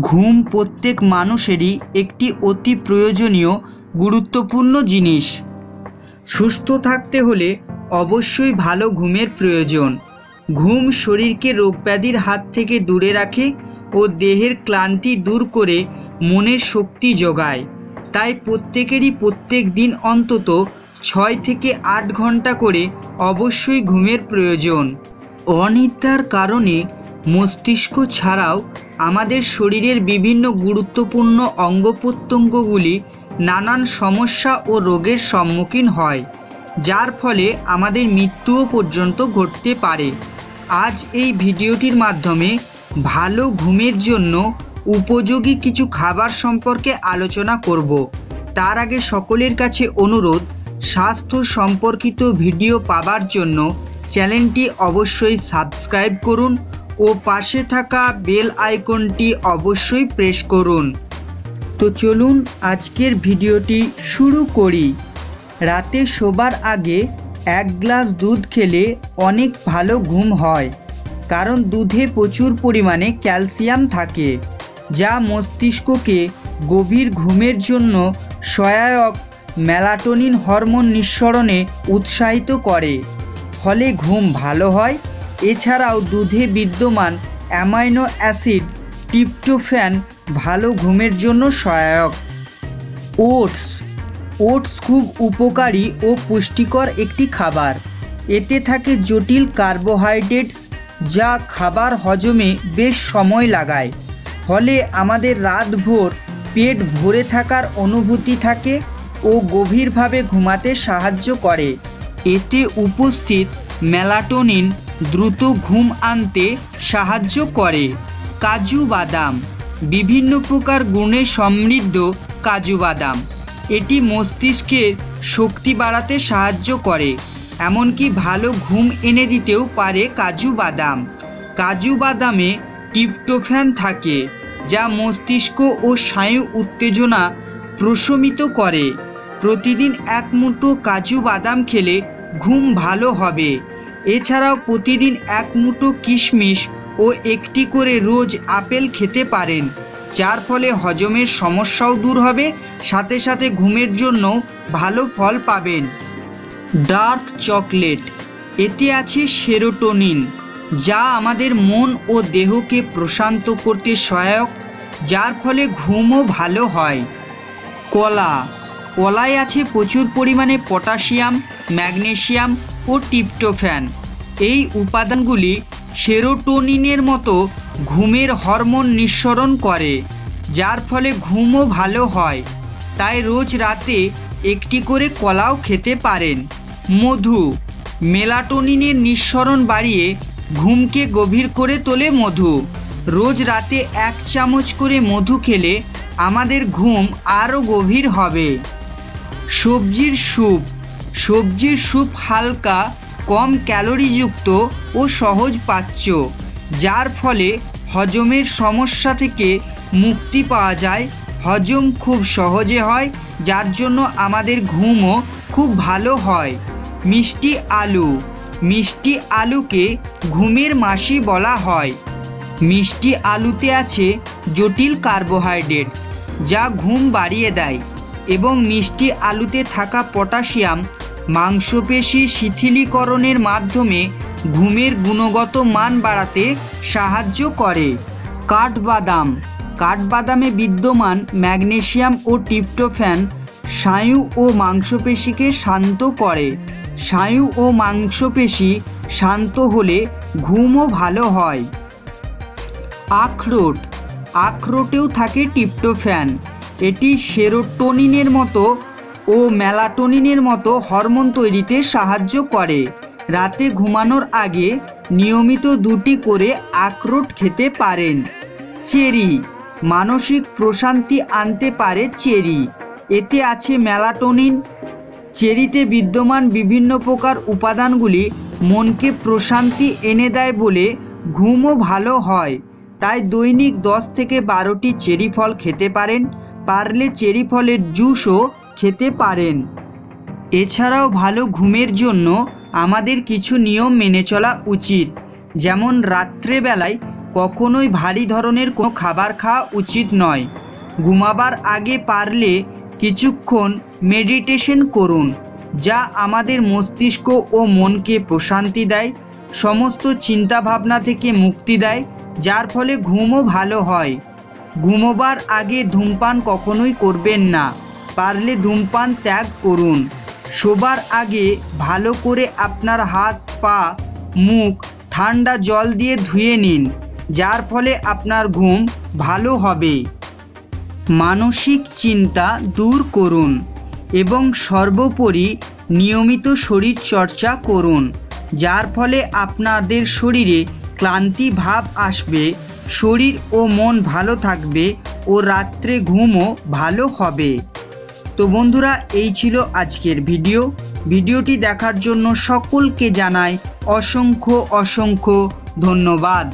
ঘুম প্রত্যেক মানুষেরই একটি অতি প্রয়োজনীয়, গুরুত্বপূর্ণ জিনিস। সুস্থ থাকতে হলে অবশ্যই ভালো ঘুমের প্রয়োজন। ঘুম শরীরকে রোগব্যাধির হাত থেকে দূরে রাখে ও দেহের ক্লান্তি দূর করে মনের শক্তি যোগায়। তাই প্রত্যেকেরই প্রত্যেক দিন অন্তত ছয় থেকে আট ঘণ্টা করে অবশ্যই ঘুমের প্রয়োজন। অনিদ্রার কারণে মস্তিষ্ক ছাড়াও আমাদের শরীরের বিভিন্ন গুরুত্বপূর্ণ অঙ্গ প্রত্যঙ্গগুলি নানান সমস্যা ও রোগের সম্মুখীন হয়, যার ফলে আমাদের মৃত্যুও পর্যন্ত ঘটতে পারে। আজ এই ভিডিওটির মাধ্যমে ভালো ঘুমের জন্য উপযোগী কিছু খাবার সম্পর্কে আলোচনা করব। তার আগে সকলের কাছে অনুরোধ, স্বাস্থ্য সম্পর্কিত ভিডিও পাবার জন্য চ্যানেলটি অবশ্যই সাবস্ক্রাইব করুন ও পাশে থাকা বেল আইকনটি অবশ্যই প্রেস করুন। তো চলুন আজকের ভিডিওটি শুরু করি। রাতে শোবার আগে এক গ্লাস দুধ খেলে অনেক ভালো ঘুম হয়, কারণ দুধে প্রচুর পরিমাণে ক্যালসিয়াম থাকে, যা মস্তিষ্ককে গভীর ঘুমের জন্য সহায়ক মেলাটোনিন হরমোন নিঃসরণে উৎসাহিত করে। ফলে ঘুম ভালো হয় এছাড়াও দুধে বিদ্যমান অ্যামাইনো অ্যাসিড টিপটোফ্যান ভালো ঘুমের জন্য সহায়ক। ওটস। ওটস খুব উপকারী ও পুষ্টিকর একটি খাবার। এতে থাকে জটিল কার্বোহাইড্রেটস যা খাবার হজমে বেশ সময় লাগায়। ফলে আমাদের রাতভর পেট ভরে থাকার অনুভূতি থাকে ও গভীরভাবে ঘুমাতে সাহায্য করে। এতে উপস্থিত মেলাটোনিন দ্রুত ঘুম আনতে সাহায্য করে। কাজু বাদাম। বিভিন্ন প্রকার গুণে সমৃদ্ধ কাজু বাদাম। এটি মস্তিষ্কের শক্তি বাড়াতে সাহায্য করে, এমনকি ভালো ঘুম এনে দিতেও পারে কাজু বাদাম। কাজু বাদামে টিপটোফ্যান থাকে, যা মস্তিষ্ক ও স্নায়ু উত্তেজনা প্রশমিত করে। প্রতিদিন এক মুঠো কাজু বাদাম খেলে ঘুম ভালো হবে। এছাড়াও প্রতিদিন এক মুঠো কিশমিশ ও একটি করে রোজ আপেল খেতে পারেন, যার ফলে হজমের সমস্যাও দূর হবে, সাথে সাথে ঘুমের জন্য ভালো ফল পাবেন। ডার্ক চকলেট, এতে আছে সেরোটোনিন, যা আমাদের মন ও দেহকে প্রশান্ত করতে সহায়ক, যার ফলে ঘুমও ভালো হয়। কলা, কলায় আছে প্রচুর পরিমাণে পটাশিয়াম ম্যাগনেসিয়াম ও টিপটোফ্যান এই উপাদানগুলি সেরোটোনিনের মতো ঘুমের হরমোন নিঃসরণ করে, যার ফলে ঘুমও ভালো হয়। তাই রোজ রাতে একটি করে কলাও খেতে পারেন। মধু, মেলাটোনিনের নিঃসরণ বাড়িয়ে ঘুমকে গভীর করে তোলে মধু। রোজ রাতে এক চামচ করে মধু খেলে আমাদের ঘুম আরও গভীর হবে। সবজির স্যুপ সবজির স্যুপ হালকা, কম ক্যালোরিযুক্ত ও সহজ পাচ্য, যার ফলে হজমের সমস্যা থেকে মুক্তি পাওয়া যায়। হজম খুব সহজে হয়, যার জন্য আমাদের ঘুমও খুব ভালো হয়। মিষ্টি আলু। মিষ্টি আলুকে ঘুমের মাসি বলা হয়। মিষ্টি আলুতে আছে জটিল কার্বোহাইড্রেটস যা ঘুম বাড়িয়ে দেয় এবং মিষ্টি আলুতে থাকা পটাশিয়াম মাংসপেশি শিথিলীকরণের মাধ্যমে ঘুমের গুণগত মান বাড়াতে সাহায্য করে। কাঠবাদাম। কাঠবাদামে বিদ্যমান ম্যাগনেশিয়াম ও টিপটোফ্যান স্নায়ু ও মাংসপেশিকে শান্ত করে। স্নায়ু ও মাংসপেশি শান্ত হলে ঘুমও ভালো হয়। আখরোট। আখরোটেও থাকে টিপটোফ্যান এটি সেরোটোনিনের মতো ও মেলাটোনিনের মতো হরমোন তৈরিতে সাহায্য করে। রাতে ঘুমানোর আগে নিয়মিত দুটি করে আখরোট খেতে পারেন। চেরি, মানসিক প্রশান্তি আনতে পারে চেরি। এতে আছে মেলাটোনিন। চেরিতে বিদ্যমান বিভিন্ন প্রকার উপাদানগুলি মনকে প্রশান্তি এনে দেয় বলে ঘুমও ভালো হয়। তাই দৈনিক দশ থেকে বারোটি চেরি ফল খেতে পারেন। পারলে চেরি ফলের জুসও খেতে পারেন। এছাড়াও ভালো ঘুমের জন্য আমাদের কিছু নিয়ম মেনে চলা উচিত। যেমন রাত্রেবেলায় কখনোই ভারী ধরনের কোনো খাবার খাওয়া উচিত নয়। ঘুমাবার আগে পারলে কিছুক্ষণ মেডিটেশন করুন, যা আমাদের মস্তিষ্ক ও মনকে প্রশান্তি দেয়, সমস্ত চিন্তাভাবনা থেকে মুক্তি দেয়, যার ফলে ঘুমও ভালো হয়। ঘুমোবার আগে ধূমপান কখনোই করবেন না। পারলে ধূমপান ত্যাগ করুন। শোবার আগে ভালো করে আপনার হাত, পা, মুখ ঠান্ডা জল দিয়ে ধুয়ে নিন, যার ফলে আপনার ঘুম ভালো হবে। মানসিক চিন্তা দূর করুন এবং সর্বোপরি নিয়মিত শরীর চর্চা করুন, যার ফলে আপনাদের শরীরে ক্লান্তি ভাব আসবে, শরীর ও মন ভালো থাকবে ও রাত্রে ঘুমও ভালো হবে। তো বন্ধুরা এই ছিল আজকের ভিডিও। ভিডিওটি দেখার জন্য সকলকে জানাই অসংখ্য অসংখ্য ধন্যবাদ।